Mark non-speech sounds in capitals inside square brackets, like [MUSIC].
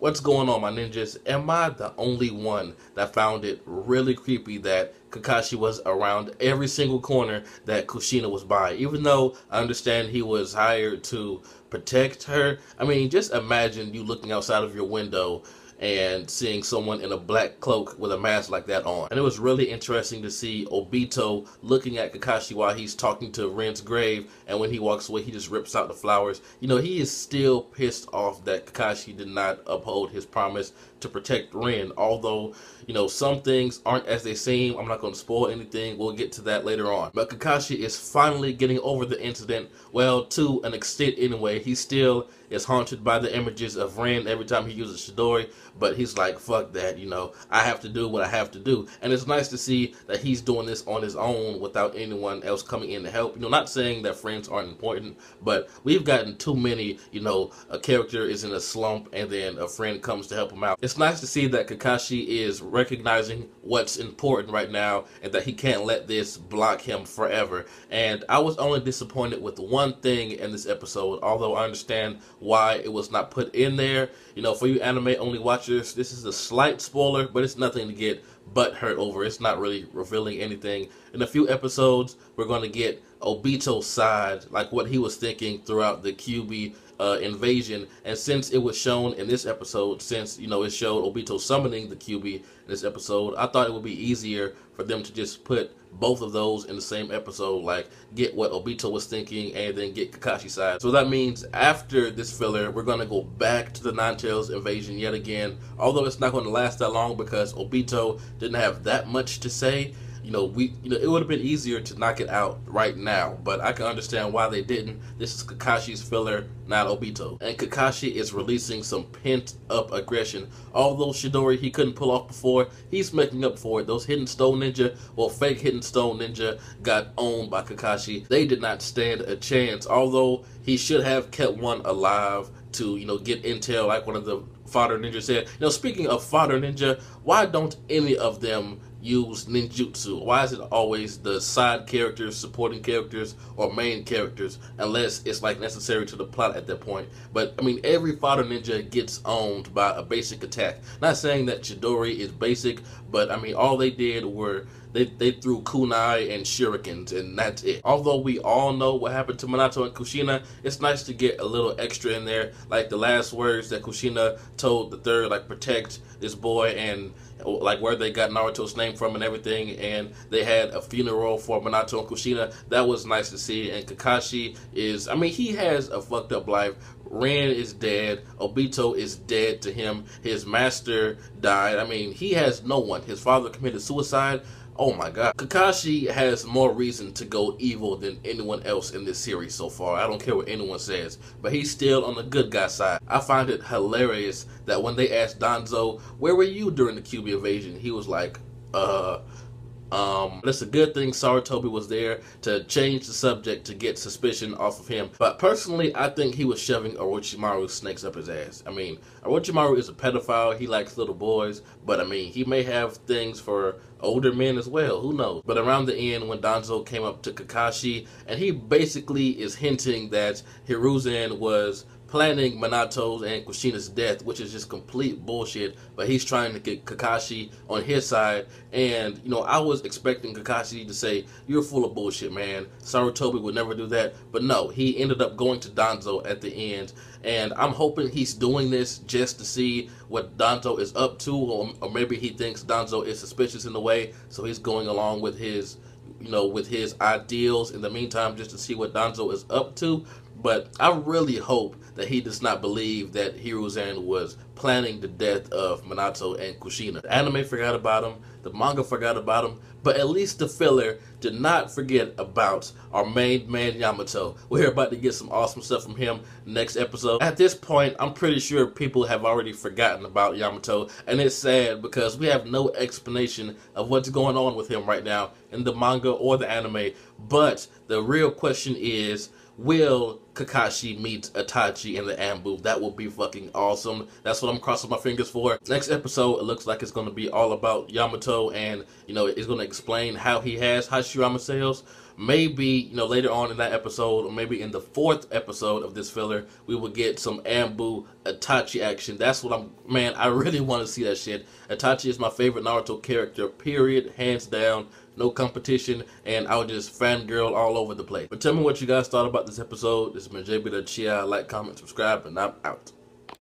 What's going on, my ninjas? Am I the only one that found it really creepy that Kakashi was around every single corner that Kushina was by? Even though I understand he was hired to protect her. I mean, just imagine you looking outside of your window and seeing someone in a black cloak with a mask like that on. And it was really interesting to see Obito looking at Kakashi while he's talking to Rin's grave, and when he walks away, he just rips out the flowers. You know, he is still pissed off that Kakashi did not uphold his promise to protect Rin, although, you know, some things aren't as they seem. I'm not going to spoil anything. We'll get to that later on. But Kakashi is finally getting over the incident. Well, to an extent anyway. He still is haunted by the images of Rin every time he uses Chidori, but he's like, fuck that, you know, I have to do what I have to do. And it's nice to see that he's doing this on his own without anyone else coming in to help. You know, not saying that friends aren't important, but we've gotten too many, you know, a character is in a slump and then a friend comes to help him out. It's nice to see that Kakashi is recognizing what's important right now and that he can't let this block him forever. And I was only disappointed with one thing in this episode, although I understand why it was not put in there. You know, for you anime only watchers, this is a slight spoiler, but it's nothing to get butt hurt over. It's not really revealing anything. In a few episodes, we're going to get Obito's side, like what he was thinking throughout the Kyuubi uh, invasion. And since it was shown in this episode, since you know it showed Obito summoning the Kyuubi in this episode, I thought it would be easier for them to just put both of those in the same episode, like get what Obito was thinking and then get Kakashi's side. So that means after this filler, we're gonna go back to the Nine Tails invasion yet again. Although it's not gonna last that long because Obito didn't have that much to say you know, we, you know, it would have been easier to knock it out right now, but I can understand why they didn't. This is Kakashi's filler, not Obito. And Kakashi is releasing some pent up aggression. Although Chidori he couldn't pull off before, he's making up for it. Those Hidden Stone Ninja, well, fake Hidden Stone Ninja got owned by Kakashi. They did not stand a chance, although he should have kept one alive to, you know, get intel like one of the fodder ninja said. Now, speaking of fodder ninja, why don't any of them use ninjutsu? Why is it always the side characters, supporting characters, or main characters, unless it's like necessary to the plot at that point? But I mean, every fodder ninja gets owned by a basic attack. Not saying that Chidori is basic, but I mean, all they did were they, they threw kunai and shurikens, and that's it. Although we all know what happened to Minato and Kushina, it's nice to get a little extra in there, like the last words that Kushina told the third, like protect this boy and like where they got Naruto's name from and everything, and they had a funeral for Minato and Kushina. That was nice to see. And Kakashi is, I mean, he has a fucked up life. Rin is dead. Obito is dead to him. His master died. I mean, he has no one. His father committed suicide. Oh my god. Kakashi has more reason to go evil than anyone else in this series so far. I don't care what anyone says. But he's still on the good guy side. I find it hilarious that when they asked Danzo, where were you during the Kyuubi invasion? He was like, uh, um, it's a good thing Sarutobi was there to change the subject to get suspicion off of him. But personally, I think he was shoving Orochimaru's snakes up his ass. I mean, Orochimaru is a pedophile. He likes little boys. But I mean, he may have things for older men as well. Who knows? But around the end, when Danzo came up to Kakashi, and he basically is hinting that Hiruzen was planning Minato's and Kushina's death, which is just complete bullshit. But he's trying to get Kakashi on his side. And, you know, I was expecting Kakashi to say, You're full of bullshit, man. Sarutobi would never do that. But no, he ended up going to Danzo at the end. And I'm hoping he's doing this just to see what Danzo is up to. Or, or maybe he thinks Danzo is suspicious in a way. So he's going along with his you know, with his ideals in the meantime, just to see what Danzo is up to. But I really hope that he does not believe that Hiruzen was planning the death of Minato and Kushina. The anime forgot about him, the manga forgot about him, but at least the filler did not forget about our main man Yamato. We're about to get some awesome stuff from him next episode. At this point, I'm pretty sure people have already forgotten about Yamato, and it's sad because we have no explanation of what's going on with him right now in the manga or the anime. But the real question is, will Kakashi meets Itachi in the ANBU. That would be fucking awesome. That's what I'm crossing my fingers for. Next episode, it looks like it's going to be all about Yamato and, you know, it's going to explain how he has Hashirama cells. Maybe, you know, later on in that episode, or maybe in the fourth episode of this filler, we will get some ANBU Itachi action. That's what I'm, man, I really [LAUGHS] want to see that shit. Itachi is my favorite Naruto character, period, hands down no competition, and I would just fangirl all over the place. But tell me what you guys thought about this episode. This is JB the Chia. Like, comment, subscribe, and I'm out.